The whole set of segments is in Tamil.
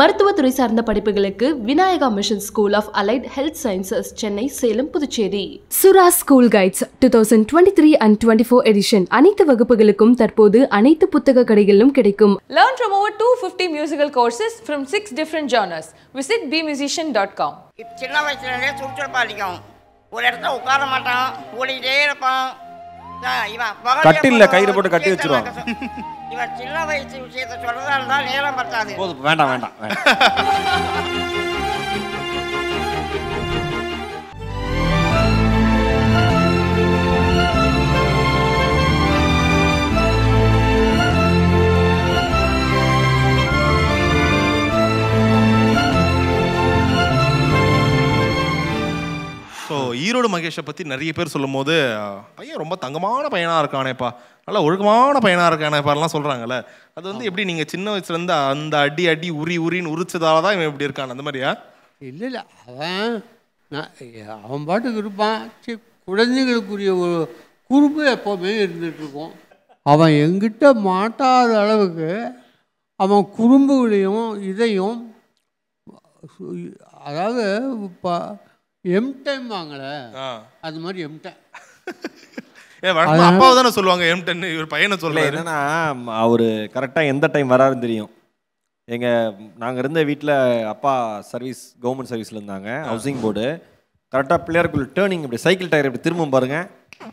மருத்துவத்துறை சார்ந்த படிப்புகளுக்கு Vinayaka mission school of allied health sciences Chennai Salem Puducherry. Sura school guides two thousand twenty three and twenty four edition அனைத்து வகுப்புகளுக்கும் தற்போது அனைத்து புத்தக கடைகளிலும் கிடைக்கும். Learn from over 250 musical courses from six different genres. Visit bmusician.com. இப்ப சின்ன வயசுலேருந்தே சுறுசுறுப்பாக அடிக்கும் ஒரு இடத்துல உட்கார மாட்டான் ஓடிக்கிட்டே இருப்பான். இவன் கட்டில்ல கயிறு போட்டு கட்டி விஷயத்தை இவன் சின்ன வயசு விஷயத்த சொல்றதா இருந்தா நேரம் பத்தாது. வேண்டாம் வேண்டாம். ஈரோடு மகேஷை பற்றி நிறைய பேர் சொல்லும் போது பையன் ரொம்ப தங்கமான பையனாக இருக்கானேப்பா. நல்ல ஒழுக்கமான பையனாக இருக்கானேப்பாலாம் சொல்கிறாங்கல்ல அது வந்து எப்படி நீங்கள் சின்ன வயசுலேருந்து அந்த அடி அடி உரி உரின்னு உரிச்சதால தான் இவன் இப்படி இருக்கான். அந்த மாதிரியா? இல்லை இல்லை. அவன் நான் அவன் பாட்டுக்கு இருப்பான். சரி குழந்தைகளுக்குரிய ஒரு குறும்பு எப்போவுமே இருந்துட்டு இருக்கும் அவன் எங்கிட்ட மாட்டாத அளவுக்கு அவன் குறும்புகளையும் இதையும் அதாவது இப்போ எம் டைம் வாங்கலை. ஆ. அது மாதிரி எம் டைம் அப்பாவை தானே சொல்லுவாங்க எம் டென் இவர் பையனை சொல்றாரு. என்னன்னா அவர் கரெக்டாக எந்த டைம் வராருன்னு தெரியும். எங்கள் நாங்கள் இருந்த வீட்டில் அப்பா சர்வீஸ் கவர்மெண்ட் சர்வீஸில் இருந்தாங்க ஹவுசிங் போர்டு கரெக்டாக பிள்ளையாருக்குள்ள டேர்னிங் இப்படி சைக்கிள் டயர் இப்படி திரும்பும் பாருங்க.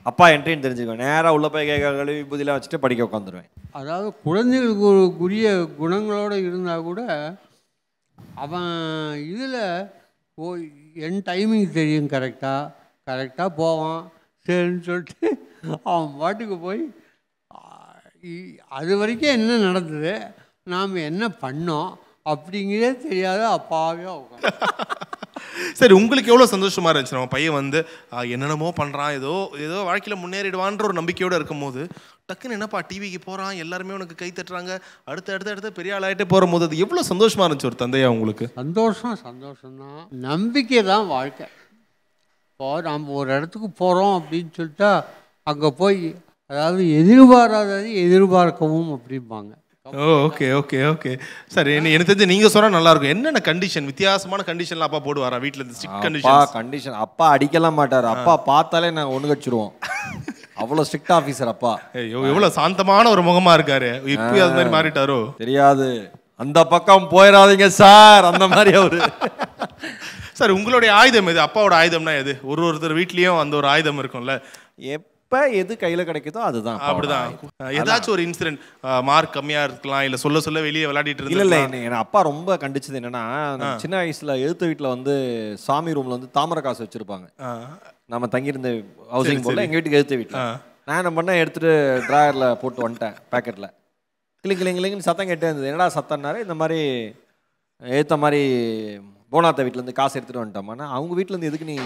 அப்பா என்ட்ரின்னு தெரிஞ்சுக்குவேன். நேராக உள்ள போய் கேட்க கழுவி புதிலாம் வச்சுட்டு படிக்க உட்காந்துருவேன். அதாவது குழந்தைகளுக்கு ஒரு உரிய குணங்களோடு இருந்தால் கூட அவன் இதில் ஓ என் டைமிங் தெரியும் கரெக்டாக கரெக்டாக போவான். சரின்னு சொல்லிட்டு அவன் பாட்டுக்கு போய் அது வரைக்கும் என்ன நடந்தது? நாம் என்ன பண்ணோம்? அப்படிங்கிறதே தெரியாத அப்பாவே உட்காந்து சரி உங்களுக்கு எவ்வளோ சந்தோஷமாக இருந்துச்சு? நம்ம பையன் வந்து என்னென்னமோ பண்ணுறான் ஏதோ ஏதோ வாழ்க்கையில் முன்னேறிடுவான்ற ஒரு நம்பிக்கையோடு இருக்கும்போது டக்குன்னு என்னப்பா டிவிக்கு போகிறான் எல்லாருமே உனக்கு கை தட்டுறாங்க. அடுத்து அடுத்து அடுத்து பெரிய ஆளாயிட்டே போகிற போது அது எவ்வளோ சந்தோஷமாக இருந்துச்சு ஒரு தந்தையா உங்களுக்கு? சந்தோஷம் சந்தோஷம்தான் நம்பிக்கை தான் வாழ்க்கை. இப்போ நம்ம ஒரு இடத்துக்கு போகிறோம் அப்படின்னு சொல்லிட்டா அங்கே போய் அதாவது எதிர்பாராததை எதிர்பார்க்கவும் அப்படிம்பாங்க. ஓ ஓகே ஓகே ஓகே சரி என்ன- எனக்கு தெரிஞ்சு நீங்கள் சொன்னால் நல்லா இருக்கும் என்னென்ன கண்டிஷன் வித்தியாசமான கண்டிஷன்ல அப்பா போடுவாரா வீட்டில் இந்த ஸ்ட்ரிக்ட் அப்பா கண்டிஷன் கண்டிஷன் அப்பா அடிக்கலாம் மாட்டார். அப்பா பார்த்தாலே நாங்கள் ஒன்று கடிச்சிருவோம். அவ்வளோ ஸ்ட்ரிக்ட் ஆஃபீஸர் அப்பா. எவ்வளோ சாந்தமான ஒரு முகமா இருக்காரு. இப்பயும் அது மாதிரி மாறிட்டாரோ? தெரியாது. அந்த பக்கம் போயிடாதீங்க சார். அந்த மாதிரி அவரு. சார் உங்களுடைய ஆயுதம் எது? அப்பாவோட ஆயுதம்னா எது? ஒரு ஒருத்தர் வீட்லயும் அந்த ஒரு ஆயுதம் இருக்கும்ல. எப்ப எது கையில கிடைக்குதோ அதுதான் அப்படிதான். ஏதாச்சும் ஒரு இன்சிடென்ட் மார்க் கம்மியா இருக்கலாம் இல்ல சொல்ல சொல்ல வெளியே விளையாடிட்டு இல்ல இல்ல இருந்தா என்ன- என்ன அப்பா ரொம்ப கண்டிச்சது என்னன்னா சின்ன வயசுல எழுத்து வீட்டுல வந்து சாமி ரூம்ல வந்து தாமரை காசு வச்சிருப்பாங்க. நம்ம தங்கியிருந்த ஹவுசிங் போர்டில் எங்க வீட்டுக்கு எழுத்து வீட்டுல. நான் என்ன பண்ணேன் எடுத்துட்டு டிராயர்ல போட்டு வந்துட்டேன் பேக்கெட்ல கிளிங் கிளிங் கிளிங்னு சத்தம் கேட்டே இருந்தது. என்னடா சத்தம்னாரு? இந்த மாதிரி ஏத்த மாதிரி போனாத்த வீட்டுல இருந்து காசு எடுத்துட்டு வந்துட்டோம்னா அவங்க வீட்டுல இருந்து எதுக்கு நீ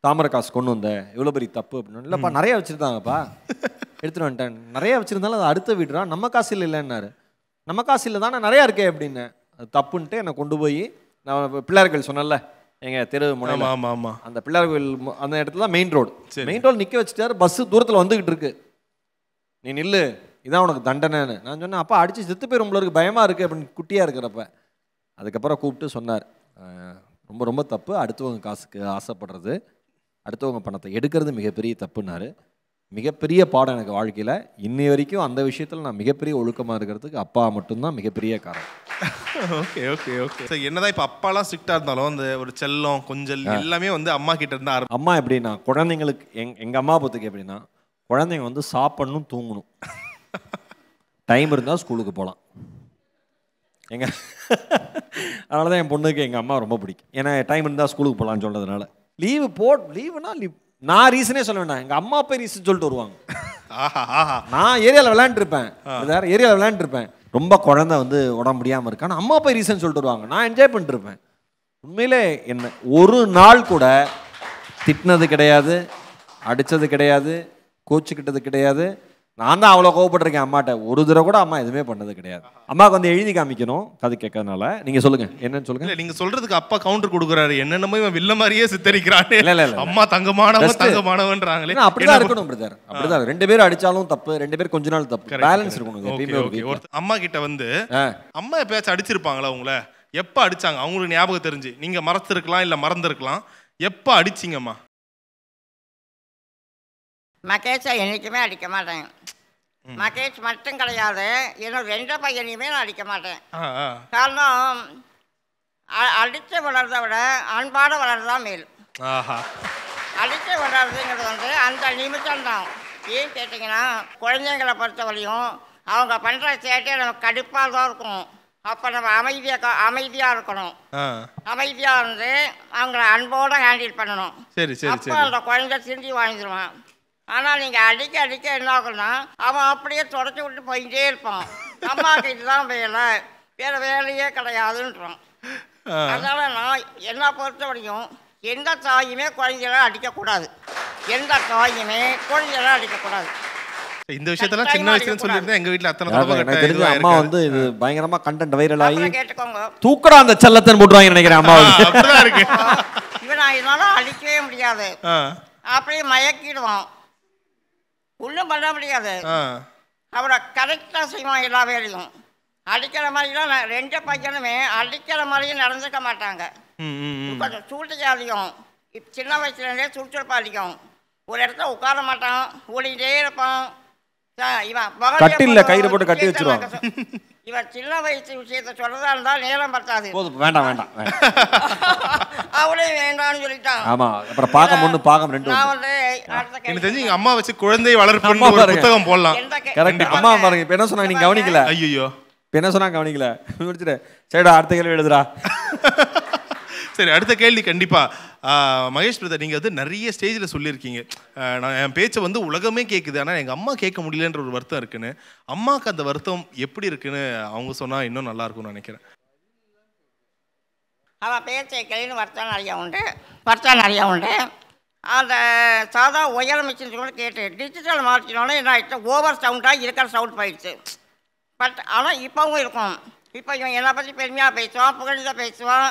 தாமரை காசு கொண்டு வந்த இவ்வளோ பெரிய தப்பு அப்படின்னு. இல்லைப்பா நிறைய வச்சிருந்தாங்கப்பா. எடுத்துட்டு வந்துட்டேன். நிறைய வச்சிருந்தாலும் அது அடுத்த வீடுடா. நம்ம காசு இல்லை இல்லைன்னாரு. நம்ம காசு இல்லை தானே நிறையா இருக்கே அப்படின்னு. அது தப்புன்ட்டு என்னை கொண்டு போய் நான் பிள்ளையார்கள் சொன்னேன்ல எங்க தெரு முனையில. ஆமா ஆமா ஆமா. அந்த பிள்ளையார் கோயில் அந்த இடத்துல தான் மெயின் ரோடு மெயின் ரோடு நிக்க வச்சுட்டாரு பஸ் தூரத்துல வந்துகிட்டு இருக்கு. நீ நில்லு இதான் உனக்கு தண்டனைன்னு. நான் சொன்னேன் அப்பா அடிச்சு செத்து போய் ரொம்ப இருக்கு. பயமா இருக்கு அப்படின்னு குட்டியா இருக்கிறப்ப. அதுக்கப்புறம் கூப்பிட்டு சொன்னார். "அஹ், ரொம்ப ரொம்ப தப்பு. அடுத்தவங்க காசுக்கு ஆசைப்படுறது. அடுத்தவங்க பணத்தை எடுக்கிறது மிகப்பெரிய தப்புன்னாரு. மிகப்பெரிய பாடம் எனக்கு வாழ்க்கையில. இன்னி வரைக்கும் அந்த விஷயத்துல நான் மிகப்பெரிய ஒழுக்கமா இருக்கிறதுக்கு அப்பா மட்டும்தான் மிகப்பெரிய காரணம். Okay okay okay. சார் என்னதான் இப்ப அப்பாலாம் ஸ்ட்ரிக்டா இருந்தாலும் அந்த ஒரு செல்லம் கொஞ்சல் எல்லாமே வந்து அம்மா கிட்ட இருந்து அம்மா எப்படின்னா குழந்தைங்களுக்கு எங் எங்கள் அம்மா பொறுத்துக்கு எப்படின்னா குழந்தைங்க வந்து சாப்பிடணும் தூங்கணும். டைம் இருந்தால் ஸ்கூலுக்கு போகலாம் எங்க அதனால தான் என் பொண்ணுக்கு எங்கள் அம்மா ரொம்ப பிடிக்கும். ஏன்னா டைம் இருந்தால் ஸ்கூலுக்கு போகலான்னு சொல்றதுனால. லீவு போ லீவுனா லீவ். நான் ரீசனே சொல்ல வேண்டாம். எங்கள் அம்மா போய் ரீசன் சொல்லிட்டு வருவாங்க. நான் ஏரியாவில் விளையாண்டுருப்பேன். வேற ஏரியாவில் விளையாண்டுருப்பேன். ரொம்ப குழந்தை வந்து உடம்பு முடியாமல் இருக்கு. ஆனால் அம்மா போய் ரீசன் சொல்லிட்டு வருவாங்க. நான் என்ஜாய் பண்ணிருப்பேன். உண்மையிலே என்ன ஒரு நாள் கூட திட்டினது கிடையாது அடித்தது கிடையாது கோச்சுக்கிட்டது கிடையாது நான் தான் அவ்வளோ கோவப்பட்டிருக்கேன் அம்மாட்ட. ஒரு தடவை கூட அம்மா எதுவுமே பண்ணது கிடையாது. அம்மாவுக்கு வந்து எழுதி காமிக்கணும் கதை கேட்கறதுனால. நீங்கள் சொல்லுங்கள் என்னன்னு சொல்லுங்கள் இல்ல நீங்க சொல்றதுக்கு அப்பா கவுண்டர் கொடுக்குறாரு. என்னென்னமோ இவன் வில்ல மாதிரியே சித்தரிக்கிறானே. இல்ல, இல்ல. அம்மா தங்கமானவன். தங்கமானவன்றாங்களே. அப்படிதான் இருக்கணும் பிரதர் அப்படிதான். ரெண்டு பேரும் அடிச்சாலும் தப்பு. ரெண்டு பேரும் கொஞ்ச நாள் தப்பு. பேலன்ஸ். இருக்கணும். அம்மா கிட்ட வந்து. அம்மா எப்பயாச்சும் அடிச்சிருப்பாங்களா உங்களை? எப்போ அடிச்சாங்க? அவங்களுக்கு ஞாபகம் தெரிஞ்சு. நீங்க மறந்துருக்கலாம் இல்லை மறந்துருக்கலாம். எப்போ அடிச்சிங்கம்மா? மகேஷை என்றைக்குமே அடிக்க மாட்டேன். மகேஷ் மட்டும் கிடையாது. இன்னும் ரெண்டு பையனையுமே நான் அடிக்க மாட்டேன். காரணம் அடித்து வளர்றதை விட அன்பாடு வளர்றதா மேல். அடித்து வளர்றதுங்கிறது வந்து அந்த நிமிஷம் தான் ஏன் கேட்டிங்கன்னா குழந்தைங்களை பொறுத்தவரையும் அவங்க பண்ணுற சேட்டை நமக்கு கடுப்பாக தான் இருக்கும். அப்போ நம்ம அமைதியாக அமைதியாக இருக்கணும். அமைதியாக இருந்து அவங்கள அன்போடு ஹேண்டில் பண்ணணும். சரி சரி அப்போ அந்த குழந்தை திருந்தி வாங்கிடுவான் ஆனால் நீங்கள் அடிக்க அடிக்க என்ன ஆகும்னா அவன் அப்படியே தொடச்சி விட்டு போயிட்டே இருப்பான். அம்மாவுக்கு இதுதான் வேலை. வேறு வேலையே கிடையாதுன்றான். அதனால நான் என்ன பொறுத்த வரைக்கும் எந்த தாயுமே குழந்தைகளை அடிக்கக்கூடாது. எந்த தாயுமே குழந்தைகளை அடிக்கக்கூடாது. இந்த விஷயத்தெல்லாம் சின்ன வயசுல சொல்லியிருந்தேன். எங்க வீட்ல அத்தனை தடவை எனக்கு தெரிஞ்சு கட்ட அம்மா வந்து இது பயங்கரமா கண்டென்ட் வைரல் ஆகி தூக்கடா அந்த செல்லத்தன் போட்டுருவாங்க நினைக்கிறேன் அம்மா அப்படிதான் இருக்கு. இவன் நான் இதனால அடிக்கவே முடியாது. அப்படியே மயக்கிடுவான். ஒன்றும் பண்ண முடியாது. அவரை கரெக்டாக செய்வான் எல்லா வேலையும். அடிக்கிற மாதிரிலாம் ரெண்டு பையனுமே அடிக்கிற மாதிரியும் நடந்துக்க மாட்டாங்க. கொஞ்சம் சூட்டுக்கு அதிகம். இப்ப சின்ன வயசுலேருந்தே சுறுசுறுப்பாக அதிகம். ஒரு இடத்துல உட்கார மாட்டான் ஓடிக்கிட்டே இருப்பான். இவன் போட்டு கயிறு போட்டு கட்டி விஷயத்தை இவன் சின்ன வயசு விஷயத்த சொல்றதா இருந்தால் நேரம் பத்தாது. போதும் வேண்டாம் வேண்டாம். அவளே வேண்டாம்னு சொல்லிட்டான். ஆமா அப்புறம் பாகம் ஒண்ணு பாகம் ரெண்டு நான் வந்து எனக்கு தெரிஞ்சு எங்க அம்மா வச்சு குழந்தை வளர்ப்புன்னு அம்மா ஒரு பாருங்க. புத்தகம் போடலாம். கரெக்ட். அம்மா பாருங்க இப்ப என்ன சொன்னாங்க நீங்க கவனிக்கல? ஐயோ இப்ப என்ன சொன்னாங்க கவனிக்கல? முடிச்சுட்டு சரிடா அடுத்த கேள்வி எழுதுடா. சரி அடுத்த கேள்வி கண்டிப்பா. மகேஷ் பிரதர் நீங்கள் வந்து நிறைய ஸ்டேஜில் சொல்லியிருக்கீங்க. நான் என் பேச்சை வந்து உலகமே கேட்குது ஆனால் எங்கள் அம்மா கேட்க முடியலன்ற ஒரு வருத்தம் இருக்குன்னு. அம்மாவுக்கு அந்த வருத்தம் எப்படி இருக்குன்னு அவங்க சொன்னால் இன்னும் நல்லாயிருக்கும்னு நினைக்கிறேன். அவன் பேச்சை கேள்வி வருத்தம் நிறையா உண்டு வருத்தம் நிறையா உண்டு. அந்த சாதா உயர மிஷின் கூட கேட்டு டிஜிட்டல் மாற்றினோடனே என்ன ஆயிடுச்சு? ஓவர் சவுண்டாக இருக்கிற சவுண்ட் போயிடுச்சு. பட் ஆனால் இப்போவும் இருக்கும். இப்போ இவன் என்னை பற்றி பெருமையாக பேசுவான் புகழ்ந்த பேசுவான்.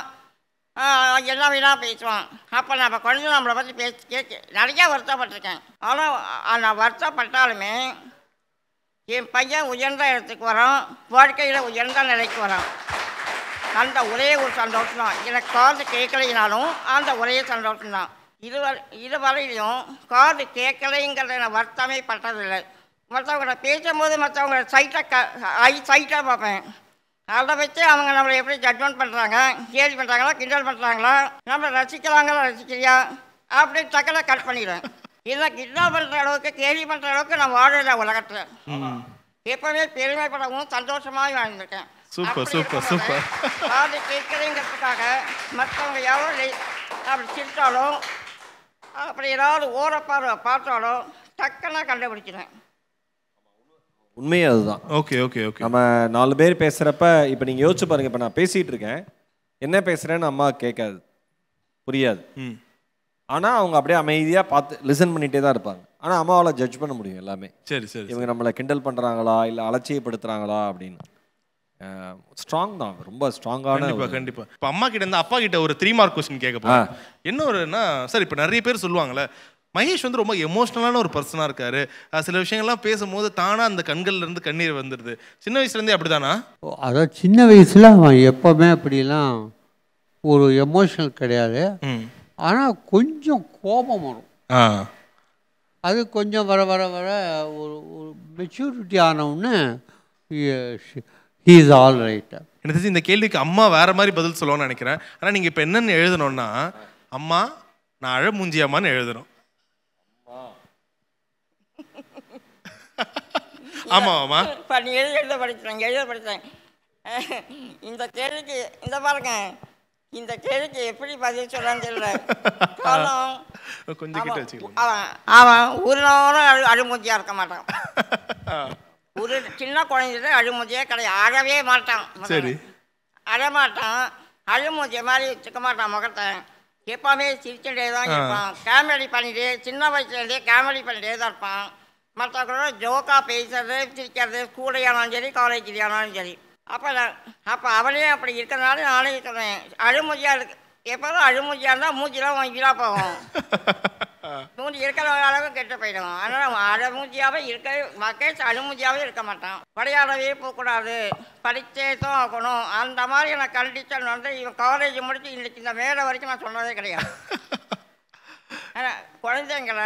என்ன வேணா பேசுவான். அப்போ நம்ம குழந்தை நம்மளை பற்றி பேசி கேட்க நிறையா வருத்தப்பட்டிருக்கேன். ஆனால் நான் வருத்தப்பட்டாலுமே என் பையன் உயர்ந்த இடத்துக்கு வரான் வாழ்க்கையில் உயர்ந்த நிலைக்கு வரான். அந்த ஒரே ஒரு சந்தோஷம் தான் எனக்கு காது கேட்கலைனாலும் அந்த ஒரே சந்தோஷம் தான் இதுவரை இதுவரையிலையும் காது கேட்கலைங்கிறத நான் வருத்தமே பட்டதில்லை. மற்றவங்கள பேசும்போது மற்றவங்கள சைட்டை க ஐ சைட்டாக பார்ப்பேன். அதை வச்சு அவங்க நம்மளை எப்படி ஜட்மெண்ட் பண்ணுறாங்க கேள்வி பண்ணுறாங்களா கிண்டல் பண்ணுறாங்களா நம்மளை ரசிக்கிறாங்களா ரசிக்கிறியா? அப்படி டக்குனு கட் பண்ணிடுவேன். இல்லை கிண்டல் பண்ணுற அளவுக்கு கேள்வி பண்ணுற அளவுக்கு நான் வாழல உலகத்தில். எப்பவுமே பெருமைப்படவும் சந்தோஷமாகவும் வாழ்ந்திருக்கேன். Super, super, super. காது கேட்கலைங்கிறதுக்காக மற்றவங்க எவ்வளோ அப்படி சிரித்தாலும் அப்படி ஏதாவது ஓரப்பார்வை பார்த்தாலும் டக்குன்னு கண்டுபிடிச்சிடுவேன் உண்மையே அதுதான். ஓகே ஓகே ஓகே நம்ம நாலு பேர் பேசுறப்ப இப்ப நீங்க யோசிச்சு பாருங்க. இப்ப நான் பேசிட்டு இருக்கேன். என்ன பேசுறேன்னு அம்மா கேட்காது. புரியாது. ம். ஆனா அவங்க அப்படியே அமைதியா பார்த்து லிசன் பண்ணிட்டே தான் இருப்பாங்க. ஆனா அம்மாவால ஜட்ஜ் பண்ண முடியும் எல்லாமே. சரி சரி இவங்க நம்மளை கிண்டல் பண்றாங்களா? இல்ல அலட்சியப்படுத்துறாங்களா? அப்படின்னு. ஸ்ட்ராங் தான் ரொம்ப ஸ்ட்ராங்கான கண்டிப்பா கண்டிப்பா. இப்ப அம்மா கிட்ட இருந்து அப்பா கிட்ட ஒரு த்ரீ மார்க் கொஸ்டின் கேட்க போறேன். என்ன? ஒருன்னா சார் இப்ப நிறைய பேர் சொல்லுவாங்கல்ல மகேஷ் வந்து ரொம்ப எமோஷனலான ஒரு பர்சனா இருக்காரு. சில விஷயங்கள்லாம் பேசும்போது தானா அந்த கண்கள்ல இருந்து கண்ணீர் வந்துடுது சின்ன வயசுல இருந்தே அப்படிதானா? அதாவது சின்ன வயசில் அவன் எப்போவுமே அப்படிலாம் ஒரு எமோஷனல் கிடையாது. ஆனால் கொஞ்சம் கோபம் வரும். அது கொஞ்சம் வர வர வர ஒரு ஒரு மெச்சூரிட்டி ஆனவுடனே ஹீ இஸ் ஆல் ரைட் எனக்கு தெரிஞ்சு இந்த கேள்விக்கு அம்மா வேற மாதிரி பதில் சொல்லுவான்னு நினைக்கிறேன். ஆனா நீங்க இப்ப என்னன்னு எழுதணும்னா அம்மா நான் அழ மூஞ்சியம்மான்னு எழுதணும். ஆமா ஆமா. இப்போ நீ எழுத எழுத படித்தேன் எழுத படித்தேன் இந்த கேள்விக்கு இந்த பாருங்க. இந்த கேள்விக்கு எப்படி பதில் சொல்லலாம்னு தெரியல. காரணம் கொஞ்சம் கிட்ட அவன் வச்சுக்கலாம். அவன் அவன் ஒரு அழு அழுமூச்சியாக இருக்க மாட்டான். ஒரு சின்ன குழந்தைல அழுமூச்சியே கிடையாது. அழவே மாட்டான் சரி. அழமாட்டான் அழுமூச்சிய மாதிரி வச்சுக்க மாட்டான் முகத்தை. எப்பவுமே சிரிச்சுட்டே தான் இருப்பான். காமெடி பண்ணிட்டே சின்ன வயசுலேருந்தே காமெடி பண்ணிட்டே தான் இருப்பான். மற்றவங்களோட ஜோக்காக பேசுறது சிரிக்கிறது ஸ்கூலையானாலும் சரி காலேஜ்லையானாலும் சரி. அப்போ நான் அப்போ அவளே அப்படி இருக்கிறனால நானே சொன்னேன் அழுமூச்சியாக இருக்கு. எப்போதும் அழுமூச்சியாக இருந்தால் மூச்சிலாம் வாங்கிலாம் போகும். மூஞ்சி இருக்கிற அளவுக்கு கெட்டு போயிடும். அதனால் அழுமூஞ்சியாகவே இருக்க மகேஷ் அழுமூஞ்சியாகவே இருக்க மாட்டான். விளையாடவே போகக்கூடாது. படித்தே தான் ஆகணும். அந்த மாதிரியான கண்டிஷன் வந்து இவன் காலேஜ் முடிச்சு இன்னைக்கு இந்த மேலே வரைக்கும் நான் சொன்னதே கிடையாது. ஆனா, குழந்தைங்கள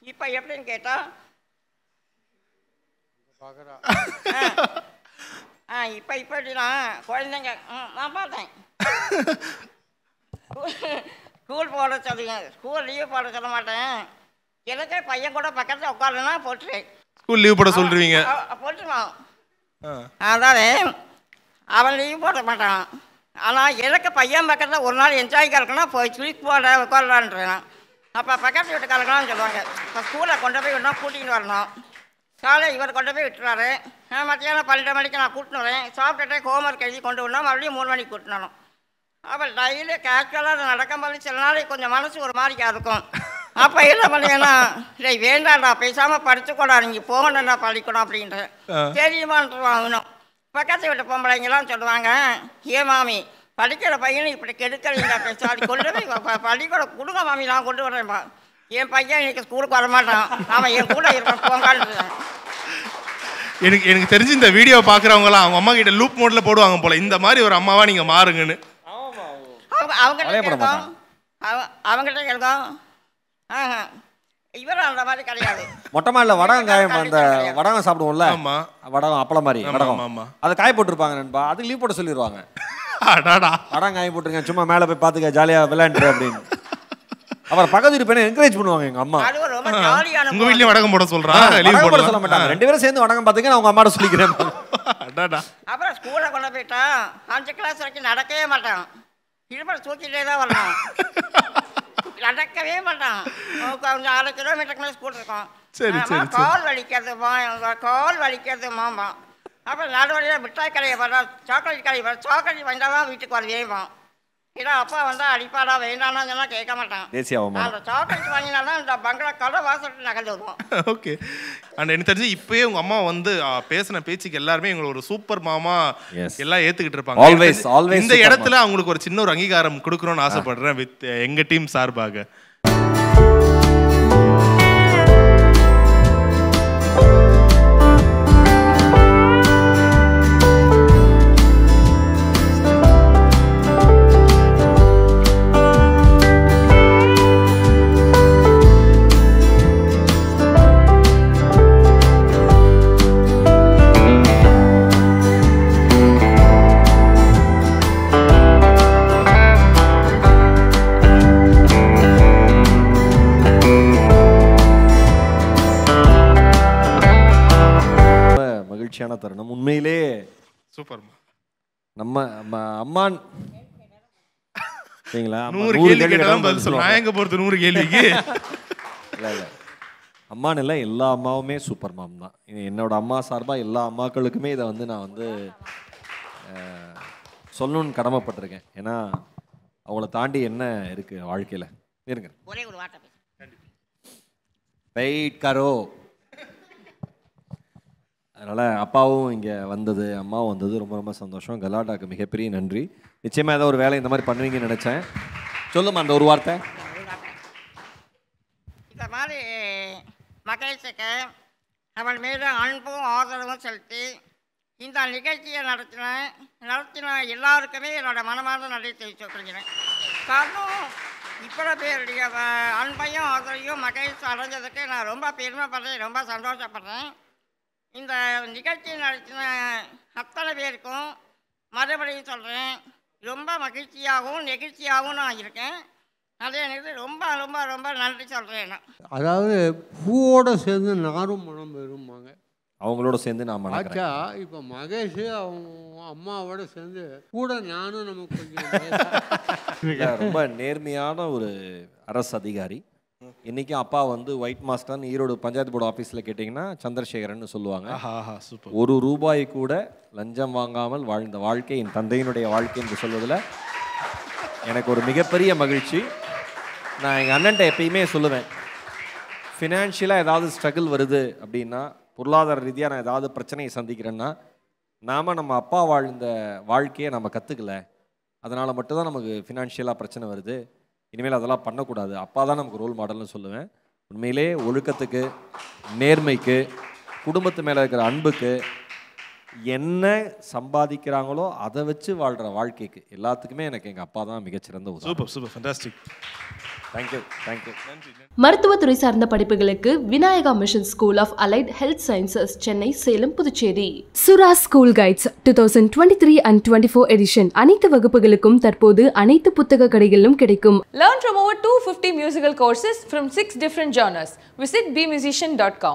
இப்போ எப்படின்னு கேட்டால் ஆ. இப்போ இப்போ எப்படின்னா குழந்தைங்க நான் பார்த்தேன். ஸ்கூல் போட சொல்லுங்க. ஸ்கூல் லீவ் போட சொல்ல மாட்டேன். எனக்கே பையன் கூட பக்கத்தில் உட்காருன்னா போட்டுருவேன் ஸ்கூல் லீவ் போட சொல்றீங்க போட்டுருவான் ஆ. அதாவது அவன் லீவ் போட மாட்டான். ஆனால் எனக்கு பையன் பக்கத்தில் ஒரு நாள் என்ஜாய் இருக்கணும் போய் ஸ்லீப் போட உட்காரலான்றேன். அப்போ பக்கத்து வீட்டுக்காரங்களாம் சொல்லுவாங்க இப்போ ஸ்கூலில் கொண்டு போய் விடணும் கூட்டிகிட்டு வரணும். காலை இவர் கொண்டு போய் விட்டுறாரு. நான் மத்தியானம் பன்னெண்டு மணிக்கு நான் கூட்டின்னு வரேன். சாப்பிட்டுட்டு ஹோம்ஒர்க் எழுதி கொண்டு வரணும். மறுபடியும் மூணு மணிக்கு கூட்டினு அப்போ டெய்லி கேஷுவலாக நடக்கும்போது சில நாளைக்கு கொஞ்சம் மனசு ஒரு மாதிரிக்கா இருக்கும் அப்போ என்ன பண்ணீங்கன்னா டேய் வேண்டாம்டா பேசாமல் படிச்சுக்கூடா நீங்கள் போகணும்டா பள்ளிக்கூடம் அப்படின்ட்டு. தெரியுமான்ட்டுருவான் அவனும் பக்கத்து வீட்டு பொம்பளைங்களாம் சொல்லுவாங்க ஏ மாமி படிக்கிற பையனை இப்படி கெடுக்கிறீங்க பேசாது கொண்டு போய் ப- பள்ளிக்கூடம் கொடுங்க மாமி நான் கொண்டு வரேன்ப்பா என் பையன் இன்னைக்கு ஸ்கூலுக்கு வரமாட்டான். அவன் என் கூட இருப்பான் போங்கான்னு எனக்கு எனக்கு தெரிஞ்சு இந்த வீடியோ பார்க்குறவங்களாம் அவங்க அம்மா கிட்ட லூப் மோட்ல போடுவாங்க போல. இந்த மாதிரி ஒரு அம்மாவா நீங்க மாறுங்கன்னு. அவங்க. அவங்ககிட்ட கேட்கும். அவங்ககிட்ட கேட்கும். ஆஹா. இவரும் அந்த மாதிரி கிடையாது. மொட்டை மாடியில் வடகம் காயம் அந்த வடகம் சாப்பிடுவோம்ல? ஆமா. வடகம் அப்பளம் மாதிரி வடகம். ஆமா. அதை காய போட்டிருப்பாங்க நண்பா. அதுக்கு லீவ் போட சொல்லிடுவாங்க அடாடா. வடகம் காய போட்டுருங்க சும்மா மேலே போய் பார்த்துக்க ஜாலியாக விளையாண்டு அப்படின்னு. அப்புறம் பக்கத்து பையனை என்கரேஜ் பண்ணுவாங்க எங்க அம்மா. அது ரொம்ப ஜாலியான உங்க வீட்லயும் வடகம் போட சொல்றா லீவ் போட சொல்ல மாட்டாங்க. ரெண்டு பேரும் சேர்ந்து வடகம் பார்த்துக்க நான் உங்க அம்மாட்ட சொல்லிக்கிறேன். அடாடா. அப்புறம் ஸ்கூலில் கொண்டு போயிட்டா அஞ்சு கிளாஸ் வரைக்கும் நடக்கவே மாட்டான். இடுப்பை தூக்கிட்டே தான் வரணும். நடக்கவே மாட்டான். கொஞ்சம் அரை கிலோமீட்டருக்கு மேலே ஸ்கூல் இருக்கும். சரி, சரி. கால் வலிக்கிறதுமா கால் வலிக்கிறது மாமா அப்புறம் நடுவழியாக மிட்டாய் கடையை வர சாக்லேட் கடை வர சாக்லேட் வந்தால் தான் வீட்டுக்கு வருவேவான் ஏன்னா அப்பா வந்தால் அடிப்பாடா வேண்டாம்னா சொன்னா கேட்க மாட்டான். தேசிய அவமானம் அந்த சாக்லேட் வாங்கினாதான் இந்த பங்களா கடை வாசல் நகர்ந்து வருவோம். ஓகே. அண்ட் எனக்கு தெரிஞ்சு இப்பயே உங்க அம்மா வந்து பேசின பேச்சுக்கு எல்லாருமே எங்களை ஒரு சூப்பர் மாமா. எல்லாம் ஏத்துக்கிட்டு இருப்பாங்க. இந்த இடத்துல அவங்களுக்கு ஒரு சின்ன ஒரு அங்கீகாரம் கொடுக்கணும்னு ஆசைப்படுறேன் வித் எங்க டீம் சார்பாக. நம்ம அம்மான். சரிங்களா? அம்மா நூறு கேள்வி கேட்டாலும் பதில் சொல்லுவேன் நான் எங்க போறது நூறு கேள்விக்கு? இல்லை இல்லை. அம்மான்னு இல்லை எல்லா அம்மாவுமே சூப்பர் மாம் தான். என்னோட அம்மா சார்பாக எல்லா அம்மாக்களுக்குமே இதை வந்து நான் வந்து சொல்லணும்னு கடமைப்பட்டிருக்கேன். ஏன்னா அவங்கள தாண்டி என்ன இருக்கு வாழ்க்கையில்? இருங்க. ஒரே ஒரு வார்த்தை. வெயிட் கரோ அதனால் அப்பாவும் இங்கே வந்தது அம்மாவும் வந்தது. ரொம்ப ரொம்ப சந்தோஷம். கலாட்டாக்கு மிகப்பெரிய நன்றி. நிச்சயமாக ஏதோ ஒரு வேலை இந்த மாதிரி பண்ணுவீங்கன்னு நினச்சேன். சொல்லுமா அந்த ஒரு வார்த்தை. இந்த மாதிரி மகேஷுக்கு அவள் மீது அன்பும் ஆதரவும் செலுத்தி இந்த நிகழ்ச்சியை நடத்தின நடத்தின எல்லாருக்குமே என்னோட மனமார்ந்த நன்றி தெரிவித்துக் காரணம் இவ்வளோ பேருடைய அன்பையும் ஆதரவையும் மகேஷ் அடைஞ்சதுக்கு நான் ரொம்ப பெருமைப்படுறேன் ரொம்ப சந்தோஷப்படுறேன். இந்த நிகழ்ச்சி நடத்தின அத்தனை பேருக்கும் மறுபடியும் சொல்கிறேன் ரொம்ப மகிழ்ச்சியாகவும் நெகிழ்ச்சியாகவும் நான் இருக்கேன். அதே நேரத்தில் ரொம்ப ரொம்ப ரொம்ப நன்றி சொல்கிறேன் நான். அதாவது பூவோட சேர்ந்து நாரும் மனம் பெறுமாங்க அவங்களோட சேர்ந்து நான் மணக்கிறேன் ஆச்சா இப்போ மகேஷ் அவங்க அம்மாவோட சேர்ந்து கூட நானும் நமக்கு கொஞ்சம் ரொம்ப நேர்மையான ஒரு அரசு அதிகாரி. இன்னைக்கும் அப்பா வந்து ஒயிட் மாஸ்டர்னு ஈரோடு பஞ்சாயத்து போர்டு ஆஃபீஸில் கேட்டிங்கன்னா சந்திரசேகரன் சொல்லுவாங்க. சூப்பர் ஒரு ரூபாய் கூட லஞ்சம் வாங்காமல் வாழ்ந்த வாழ்க்கை என் தந்தையினுடைய வாழ்க்கை என்று சொல்வதில் எனக்கு ஒரு மிகப்பெரிய மகிழ்ச்சி. நான் எங்கள் அண்ணன்ட்ட எப்பயுமே சொல்லுவேன் ஃபினான்ஷியலாக ஏதாவது ஸ்ட்ரகிள் வருது அப்படின்னா பொருளாதார ரீதியாக நான் ஏதாவது பிரச்சனையை சந்திக்கிறேன்னா நாம் நம்ம அப்பா வாழ்ந்த வாழ்க்கையை நம்ம கற்றுக்கல அதனால் மட்டும்தான் நமக்கு ஃபினான்ஷியலாக பிரச்சனை வருது. இனிமேல் அதெல்லாம் பண்ணக்கூடாது. அப்பா தான் நமக்கு ரோல் மாடல்னு சொல்லுவேன். உண்மையிலே ஒழுக்கத்துக்கு நேர்மைக்கு குடும்பத்து மேலே இருக்கிற அன்புக்கு என்ன சம்பாதிக்கிறாங்களோ அதை வச்சு வாழ்கிற வாழ்க்கைக்கு எல்லாத்துக்குமே எனக்கு எங்கள் அப்பா தான் மிகச்சிறந்த super super fantastic thank you thank you மருத்துவத்துறை சார்ந்த படிப்புகளுக்கு Vinayaka mission school of allied health sciences Chennai Salem Puducherry. Sura school guides two thousand twenty three and twenty four edition அனைத்து வகுப்புகளுக்கும் தற்போது அனைத்து புத்தக கடைகளிலும் கிடைக்கும். Learn from over 250 musical courses from 6 different genres. Visit bmusician.com.